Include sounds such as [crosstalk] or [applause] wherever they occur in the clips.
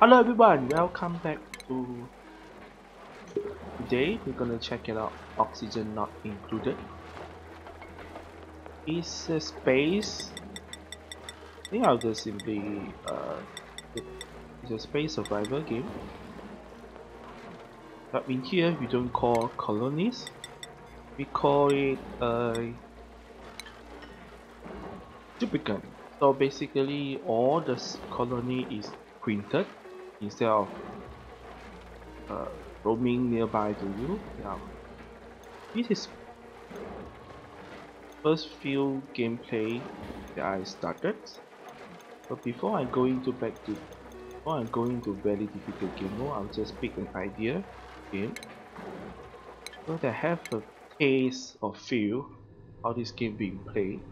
Hello everyone, welcome back to today. We're gonna check it out. Oxygen not included. It's a space I think I'll just simply uh, it's a space survival game. But in here we don't call colonies. We call it uh, duplicant so basically all the colony is printed instead of uh, roaming nearby to you. Yeah. This is first few gameplay that I started. But before I go into back to before I go into very difficult game mode, I'll just pick an idea game. So that have a taste or feel how this game being played.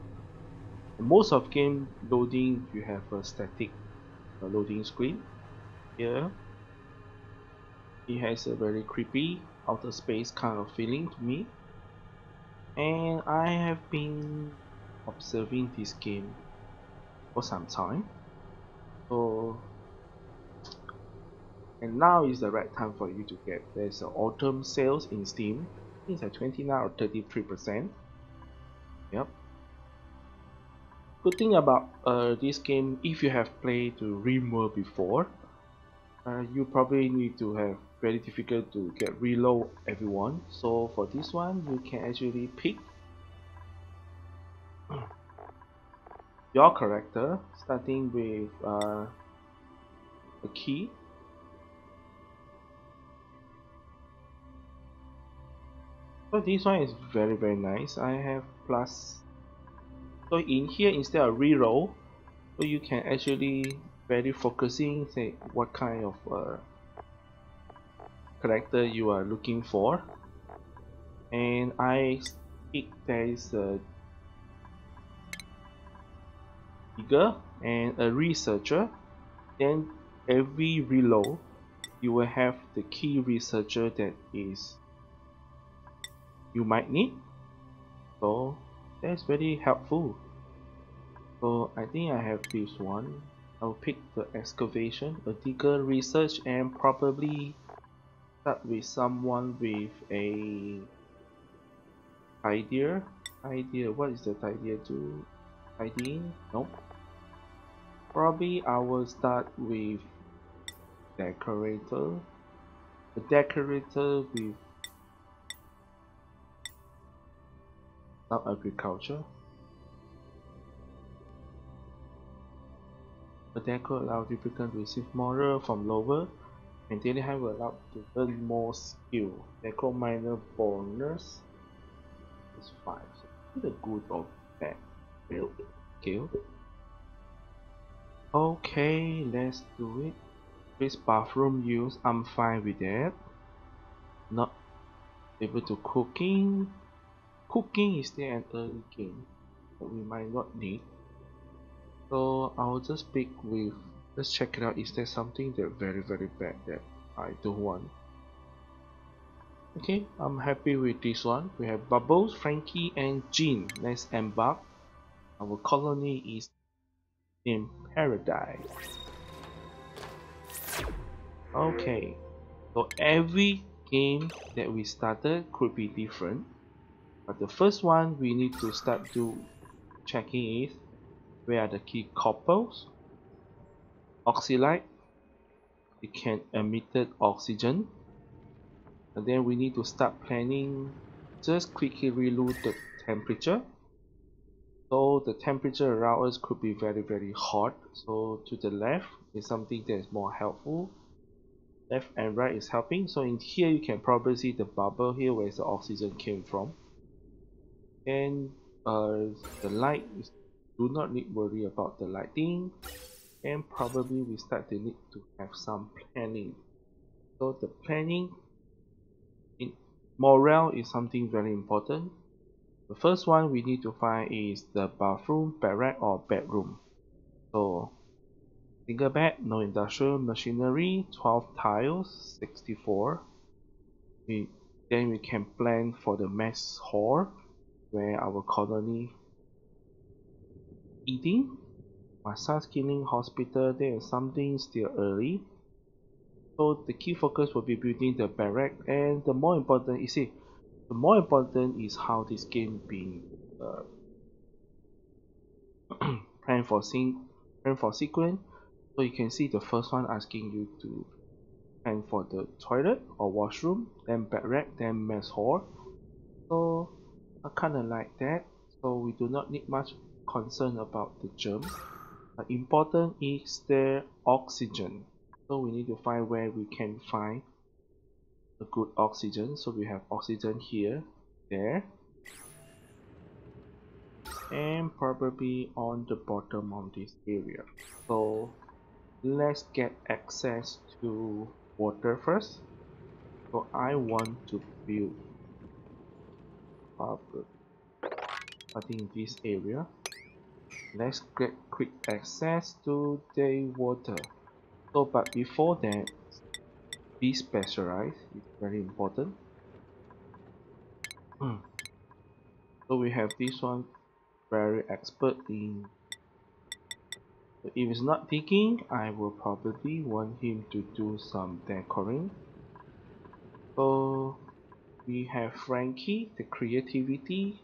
most of game loading you have a static uh, loading screen here. It has a very creepy outer space kind of feeling to me. And I have been observing this game for some time. So and now is the right time for you to get there's an autumn sales in steam it's at 29 or 33 percent. Yep good thing about uh, this game if you have played the RimWorld before uh, you probably need to have very difficult to get reload everyone. So for this one you can actually pick your character starting with uh, a key. So this one is very very nice. I have plus so in here instead of reroll so you can actually very focusing say what kind of uh, character you are looking for. And I think there is a digger and a researcher. Then every reload you will have the key researcher that is you might need. So that's very helpful. So I think I have this one I'll pick the excavation a digger research and probably start with someone with a idea. Idea what is that idea to ID nope. Probably I will start with decorator. A decorator with some agriculture a decor allows replicants to receive moral from lower and daily high will allow to earn more skill. Necro minor bonus is 5. So the good or bad build skill. Okay, let's do it. This bathroom use, I'm fine with that. Not able to cooking. Cooking is still an early game, but we might not need. So I'll just pick with let's check it out. Is there something that very very bad that I don't want? Okay I'm happy with this one. We have Bubbles, Frankie and Jean. Let's embark. Our colony is in paradise. Okay so every game that we started could be different. But the first one we need to start to checking is where are the key couples oxylite it can emit oxygen. And then we need to start planning just quickly reload the temperature. So the temperature around us could be very very hot. So to the left is something that is more helpful. Left and right is helping. So in here you can probably see the bubble here where the oxygen came from. And uh, the light is, do not need worry about the lighting and probably we start to need to have some planning. So the planning in morale is something very important. The first one we need to find is the bathroom barrack or bedroom. So single bed no industrial machinery 12 tiles 64 we then we can plan for the mess hall where our colony eating massage cleaning hospital there is something still early. So the key focus will be building the barrack and the more important you see the more important is how this game being uh, [clears throat] plan for sync plan for sequence. So you can see the first one asking you to plan for the toilet or washroom then barrack then mess hall. So I kinda like that. So we do not need much concern about the germ but uh, important is the oxygen. So we need to find where we can find a good oxygen. So we have oxygen here there and probably on the bottom of this area. So let's get access to water first. So I want to build I think this area let's get quick access to the water. So but before that be specialized is very important. Hmm. So we have this one very expert in. So if it's not digging I will probably want him to do some decoring so we have Frankie the creativity.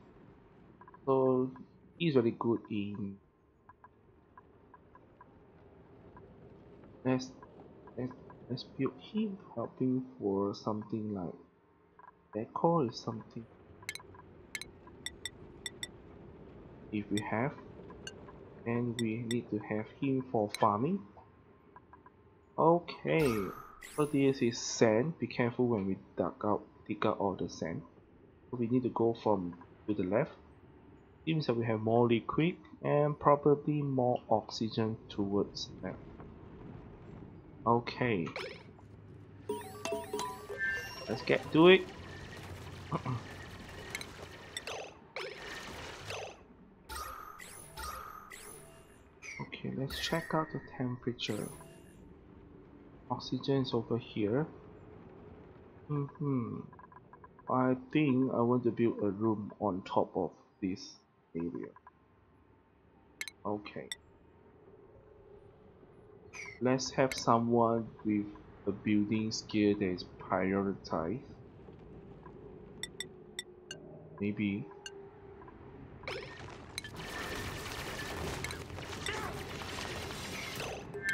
So he's very good in let's let's, let's build him helping for something like decor is something. If we have and we need to have him for farming. Okay so this is sand. Be careful when we dug out dig out all the sand. So we need to go from to the left seems that we have more liquid and probably more oxygen towards left okay. Let's get to it. [clears throat] Okay let's check out the temperature. Oxygen is over here. Mm hmm I think I want to build a room on top of this area okay. Let's have someone with a building skill that is prioritized. Maybe.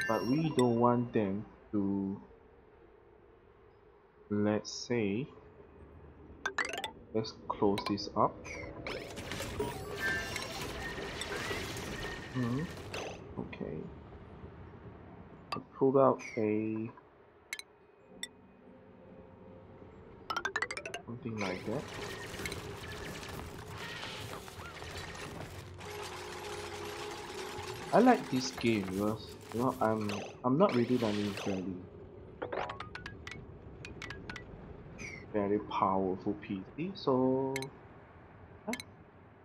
But we don't want them to let's say let's close this up hmm okay. I pulled out a something like that. I like this game because you know I'm I'm not really running very very powerful PC so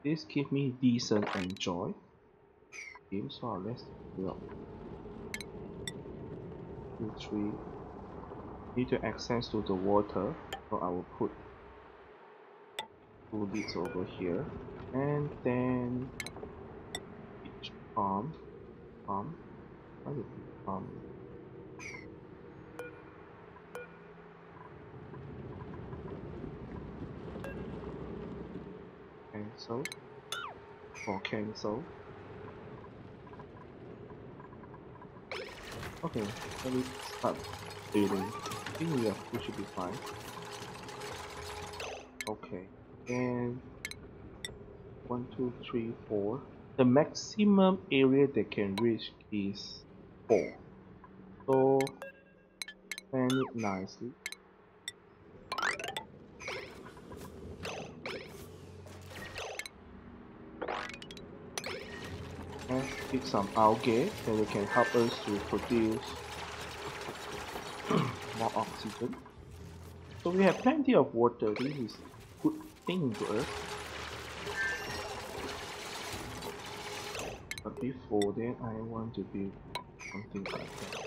this give me decent enjoy game so let's build two three. Need to access to the water so I will put two leads over here. And then each palm palm. Palm? Cancel. Or cancel okay let me start building I think we, have, we should be fine. Okay and one two three four. The maximum area they can reach is four. So plan it nicely pick some algae and it can help us to produce [clears throat] more oxygen. So we have plenty of water, this is good thing to us. But before that I want to build something like that.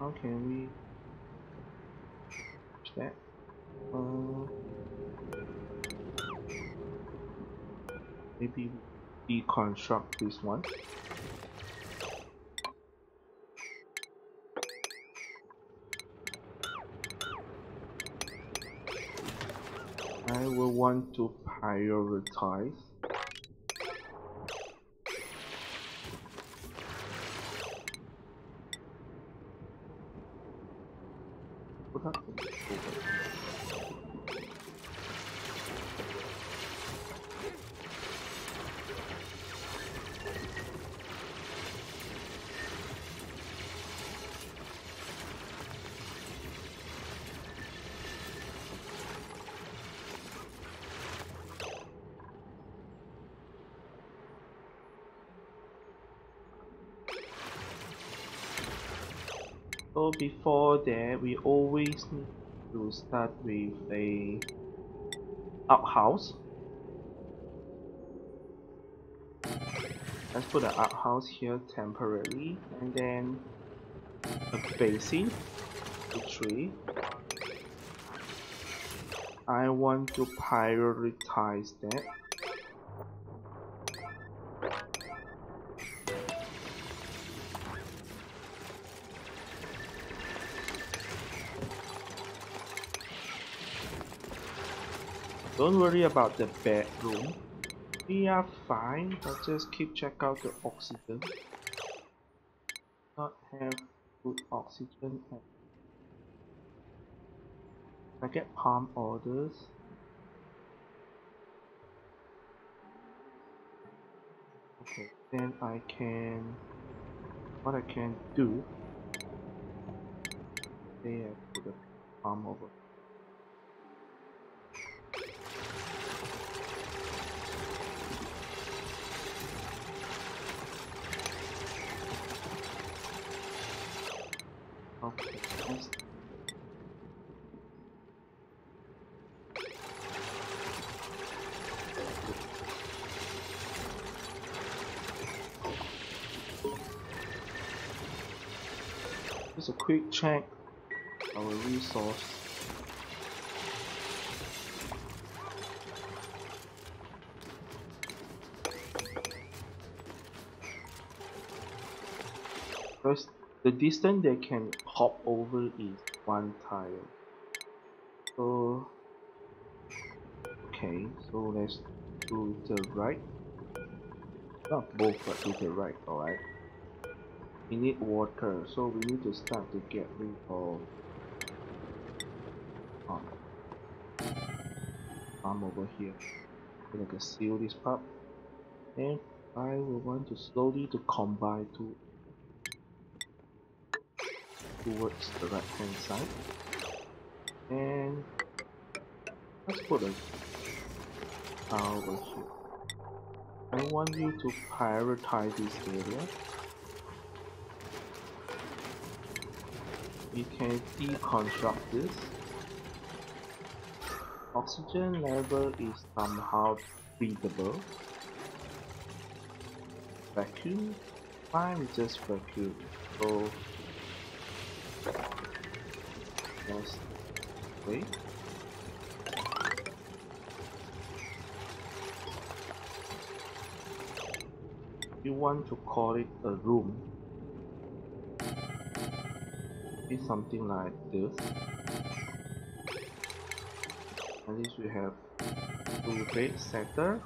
How can we that? Uh, maybe deconstruct this one. I will want to prioritize. So before that we always need to start with a outhouse. Let's put an outhouse here temporarily and then a basin a tree. I want to prioritize that Don't worry about the bedroom. We are fine, but just keep check out the oxygen. Not have good oxygen. I get palm orders. Okay, then I can what I can do. They have put a palm over. Just a quick check our resource. The distance they can hop over is one tile. So, okay, so let's do the right. Not both, but to the right, alright we need water so we need to start to get rid of oh, farm over here I'm gonna seal this part and I will want to slowly to combine to towards the right hand side and let's put a tile here I want you to prioritize this area we can deconstruct this. Oxygen level is somehow breathable. Vacuum? Fine, just vacuum. So let's wait. You want to call it a room? Be something like this. At least we have two bed setter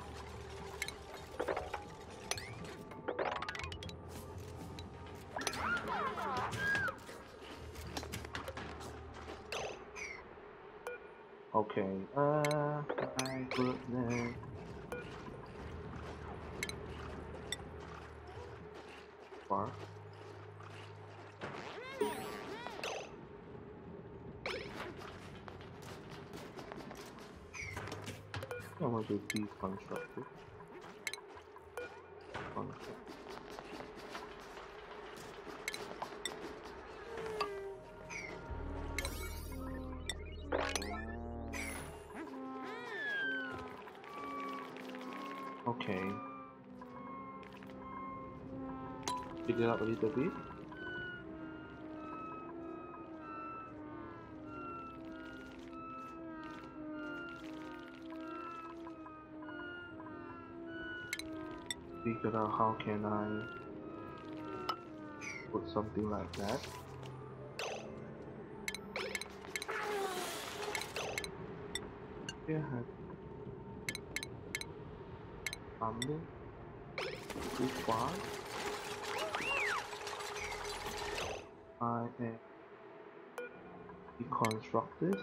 Okay. Pick it up a little bit. figure out how can I put something like that yeah Am deconstruct this.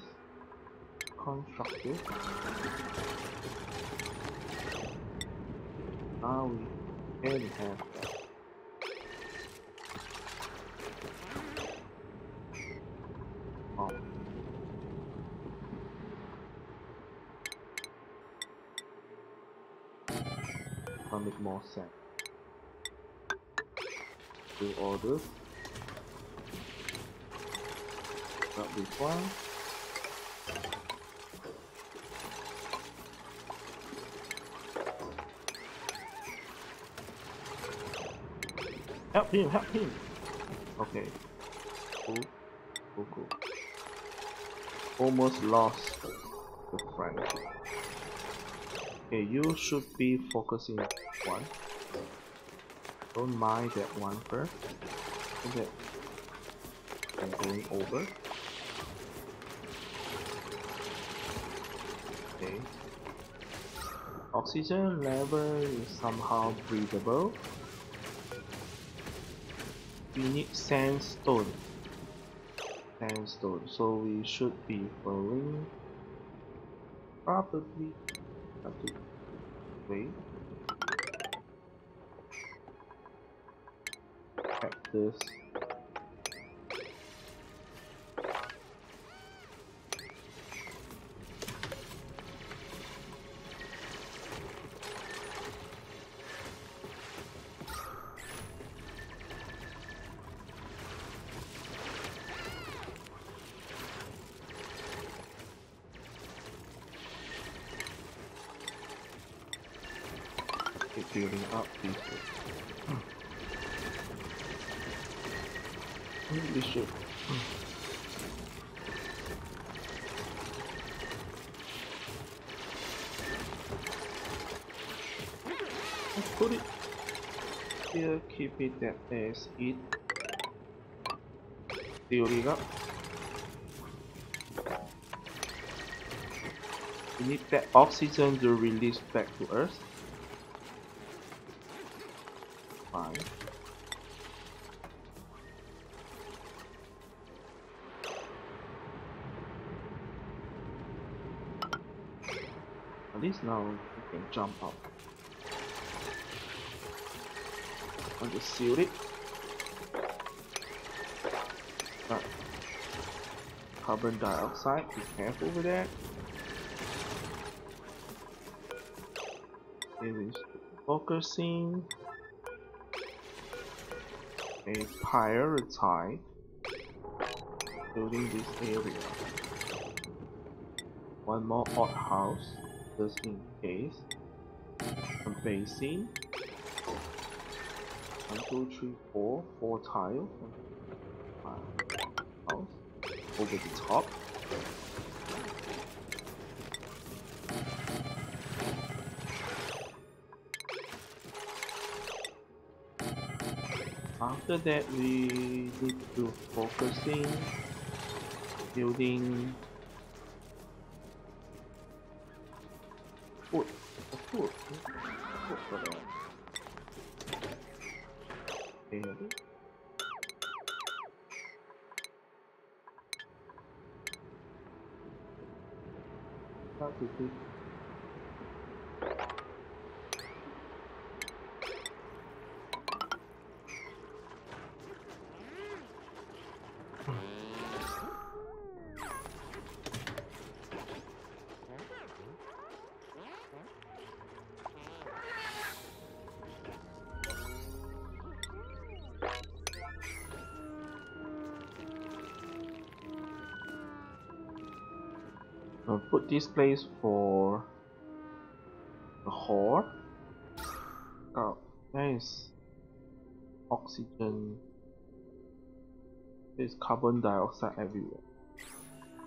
Construct this. Now we can have that. Make more sense. Do all this. Not this one. Help him, help him! Okay. Cool. Cool, cool. Almost lost the friend. Okay, you should be focusing one. Don't mind that one first. That I'm going over. Okay. Oxygen level is somehow breathable. We need sandstone. Sandstone. So we should be following probably have wait. Keep building up [laughs] things. We. Let's put it here, keep it as it. Building up. We need that oxygen to release back to Earth. At least now we can jump up. I just seal it. Got carbon dioxide, be careful with that. It is focusing a prioritize building this area. One more outhouse, just in case. A basin. One, two, three, four, four tiles. Uh, house over the top. After that, we need to focusing building food. I'll put this place for the horde. Oh, is oxygen. There's carbon dioxide everywhere.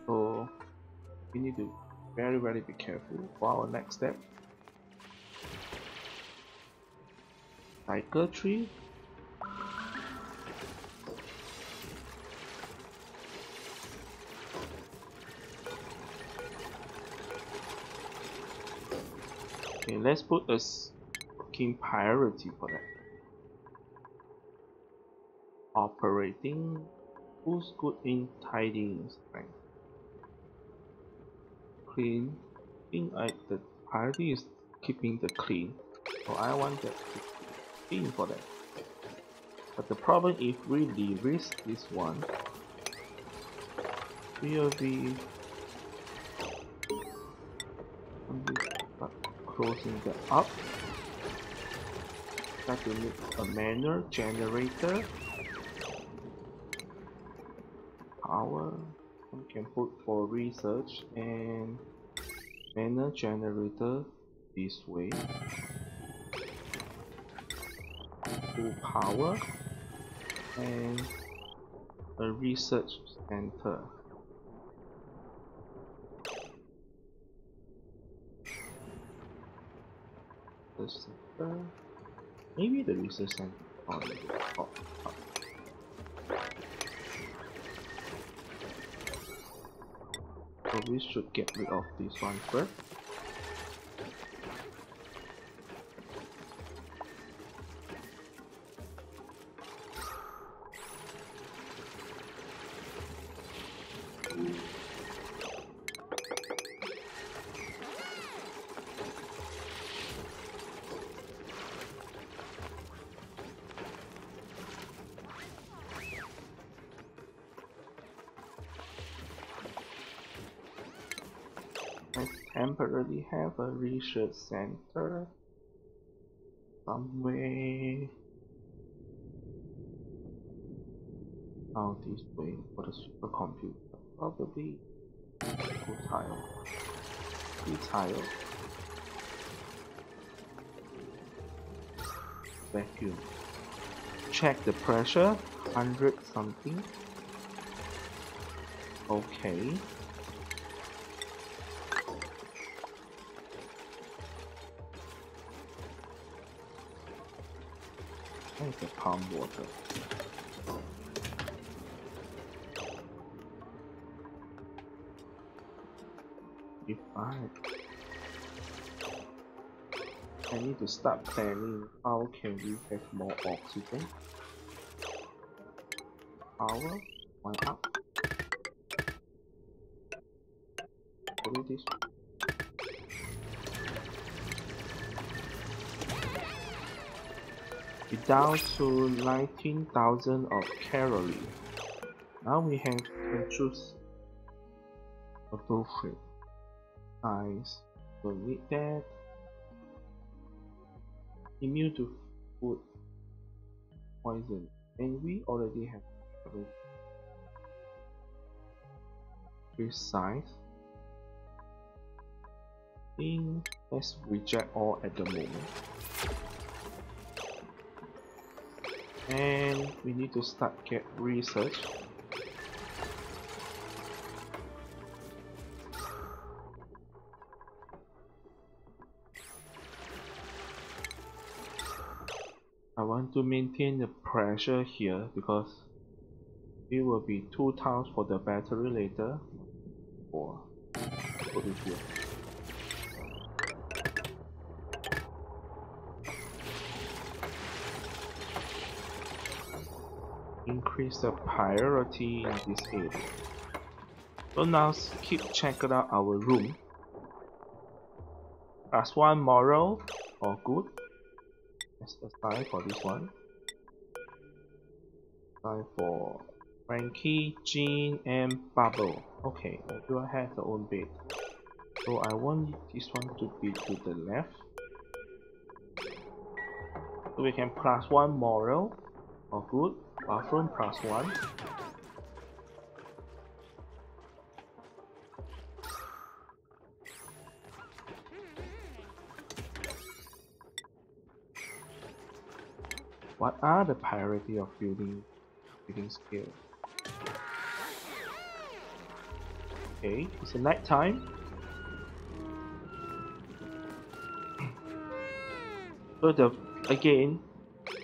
So we need to very very be careful for our next step. Tiger tree. Let's put a making priority for that. Operating who's good in tidying strength. Clean. I think I, the priority is keeping the clean. So I want that to clean for that. But the problem if we de-risk this one, we will be closing the up. That will need a manual generator. Power we can put for research and manual generator this way. To power and a research center. Center, maybe on the top. top. Oh, oh, oh. So we should get rid of this one first. Research center somewhere out this way for the supercomputer. Probably two tile. Three tile. Vacuum. Check the pressure, 100 something. Okay. Where's the palm water? If I I need to start planning how can we have more oxygen. Power, one up. It this down to 19,000 of calories. Now we have to choose a bullshit size. So need that. Immune to food poison. And we already have size. In let's reject all at the moment. And we need to start get research. I want to maintain the pressure here because it will be two times for the battery later. Or put it here increase the priority in this area. So now keep checking out our room. One moral or good. Let's assign for this one. Assign for Frankie, Jean, and Bubble. Okay, I do have the own bed. So I want this one to be to the left. So we can plus one moral or good Bathroom plus one. What are the priority of building building skill? Okay, it's a night time. So the again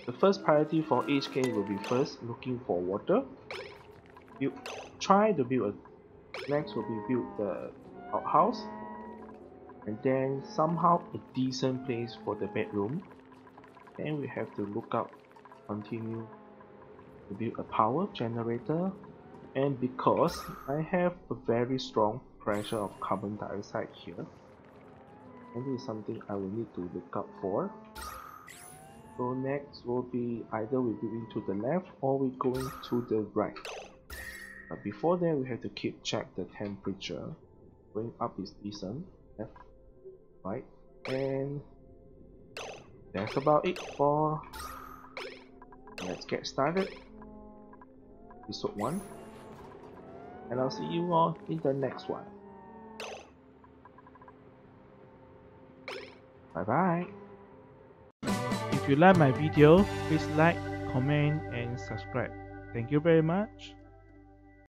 the first priority for each game will be first looking for water. You try to build a next will be build the outhouse. And then somehow a decent place for the bedroom. Then we have to look up continue to build a power generator. And because I have a very strong pressure of carbon dioxide here and this is something I will need to look up for so next will be either we're going to the left or we're going to the right. But before that we have to keep check the temperature. Going up is decent. Left right and that's about it for let's get started. Episode 1 and I'll see you all in the next one. Bye bye if you like my video please like comment and subscribe. Thank you very much